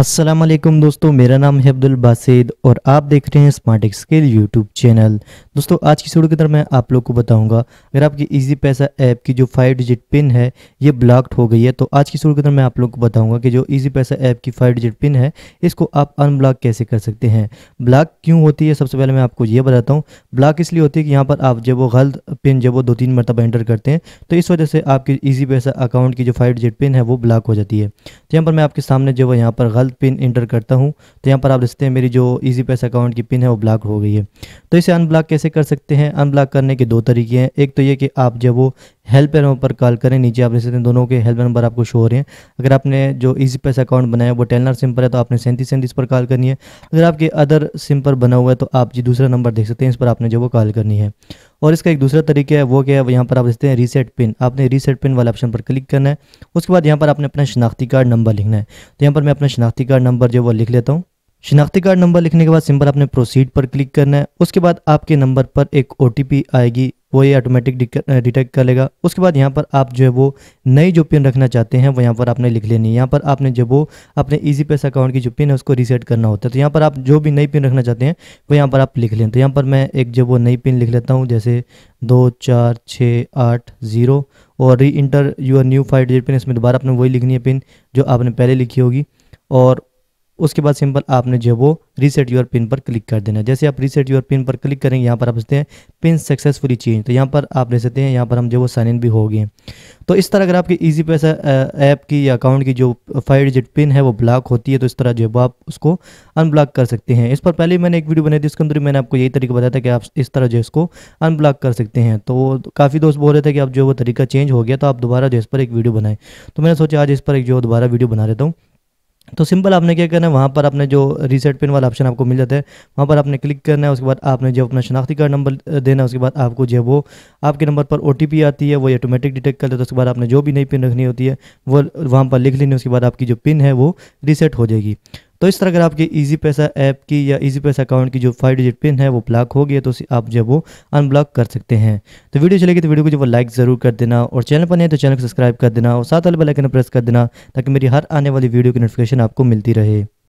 अस्सलाम वालेकुम दोस्तों, मेरा नाम है अब्दुल बासिद और आप देख रहे हैं स्मार्ट स्किल यूट्यूब चैनल दोस्तों, आज की वीडियो के अंदर मैं आप लोग को बताऊँगा, अगर आपकी इजी पैसा ऐप की जो फाइव डिजिट पिन है, ये ब्लॉक्ड हो गई है तो आज की वीडियो के अंदर मैं आप लोग को बताऊँगा कि जो इजी पैसा ऐप की फाइव डिजिट पिन है, इसको आप अनब्लॉक कैसे कर सकते हैं। ब्लॉक क्यों होती है? सबसे पहले मैं आपको ये बताता हूँ। ब्लॉक इसलिए होती है कि यहाँ पर आप जब वो गलत पिन जब वो दो तीन मरतबा एंटर करते हैं तो इस वजह से आपकी ईजी पैसा अकाउंट की जो फाइव डिजिट पिन है, वो ब्लॉक हो जाती है। तो यहाँ पर मैं आपके सामने जो यहाँ पर गलत पिन इंटर करता हूँ तो यहाँ पर आप देखते हैं मेरी जो इजी पैसा अकाउंट की पिन है, वो ब्लॉक हो गई है। तो इसे अनब्लॉक कैसे कर सकते हैं? अनब्लॉक करने के दो तरीके हैं। एक तो ये कि आप जब वो हेल्प नंबर पर कॉल करें, नीचे आप देख सकते हैं दोनों के हेल्प नंबर आपको शो हो रहे हैं। अगर आपने जो ईजी पैसा अकाउंट बनाया, वो टेलनर सिम पर है तो आपने सैंतीस सैंतीस पर कॉल करनी है। अगर आपके अदर सिम पर बना हुआ है तो आप जी दूसरा नंबर देख सकते हैं, इस पर आपने जो वो कॉल करनी है। और इसका एक दूसरा तरीका है, वो क्या है, यहाँ पर आप देखते हैं रीसेट पिन आपने रीसेट पिन वाले ऑप्शन पर क्लिक करना है। उसके बाद यहाँ पर आपने अपना शनाख्ती कार्ड नंबर लिखना है। तो यहाँ पर मैं अपना शनाख्ती कार्ड नंबर जो वो लिख लेता हूँ। शिनाख्ती कार्ड नंबर लिखने के बाद सिंपल आपने प्रोसीड पर क्लिक करना है। उसके बाद आपके नंबर पर एक ओटीपी आएगी, वो ये ऑटोमेटिक डिटेक्ट कर लेगा। उसके बाद यहाँ पर आप जो है वो नई जो पिन रखना चाहते हैं, वो यहाँ पर आपने लिख लेनी है। यहाँ पर आपने जब वो अपने इजी पैसा अकाउंट की जो पिन है, उसको रीसेट करना होता है। तो यहाँ पर आप जो भी नई पिन रखना चाहते हैं, वो यहाँ पर आप लिख लें। तो यहाँ पर मैं एक जब वो नई पिन लिख लेता हूँ, जैसे दो, चार, छः, आठ, ज़ीरो, और reenter your new five digit pin इसमें दोबारा आपने वही लिखनी है पिन जो आपने पहले लिखी होगी। और उसके बाद सिंपल आपने जो वो रीसेट योर पिन पर क्लिक कर देना है। जैसे आप रीसेट योर पिन पर क्लिक करेंगे, यहाँ पर आप देखते हैं पिन सक्सेसफुली चेंज तो यहाँ पर आप देख सकते हैं, यहाँ पर हम जो वो साइन इन भी हो गए तो इस तरह अगर आपकी ईजी पैसा ऐप की या अकाउंट की जो फाइव डिजिट पिन है वो ब्लॉक होती है तो इस तरह जो है वो आप उसको अनब्लॉक कर सकते हैं। इस पर पहले मैंने एक वीडियो बनाई थी, उसके अंदर मैंने आपको यही तरीका बताया था कि आप इस तरह जो है इसको अनब्लॉक कर सकते हैं। तो काफ़ी दोस्त बोल रहे थे कि आप जो वो तरीका चेंज हो गया तो आप दोबारा जो इस पर एक वीडियो बनाए। तो मैंने सोचा आज इस पर एक जो दोबारा वीडियो बना देता हूँ। तो सिंपल आपने क्या करना है, वहाँ पर आपने जो रीसेट पिन वाला ऑप्शन आपको मिल जाता है, वहाँ पर आपने क्लिक करना है, उसके बाद आपने जो अपना शनाख्ती कार्ड नंबर देना है, उसके बाद आपको जो है वो, आपके नंबर पर ओटीपी आती है, वो ऑटोमेटिक डिटेक्ट कर लेता है, उसके बाद आपने जो भी नई पिन रखनी होती है, वो, वहाँ पर लिख लेनी उसके बाद आपकी जो पिन है वो रीसेट हो जाएगी। तो इस तरह अगर आपके इजी पैसा ऐप की या इजी पैसा अकाउंट की जो फाइव डिजिट पिन है, वो ब्लॉक हो गई तो आप जब वो अनब्लॉक कर सकते हैं। तो वीडियो चलेगी तो वीडियो को जो वो लाइक ज़रूर कर देना और चैनल पर नहीं तो चैनल को सब्सक्राइब कर देना और साथ वाले बेल आइकन प्रेस कर देना ताकि मेरी हर आने वाली वीडियो की नोटिफिकेशन आपको मिलती रहे।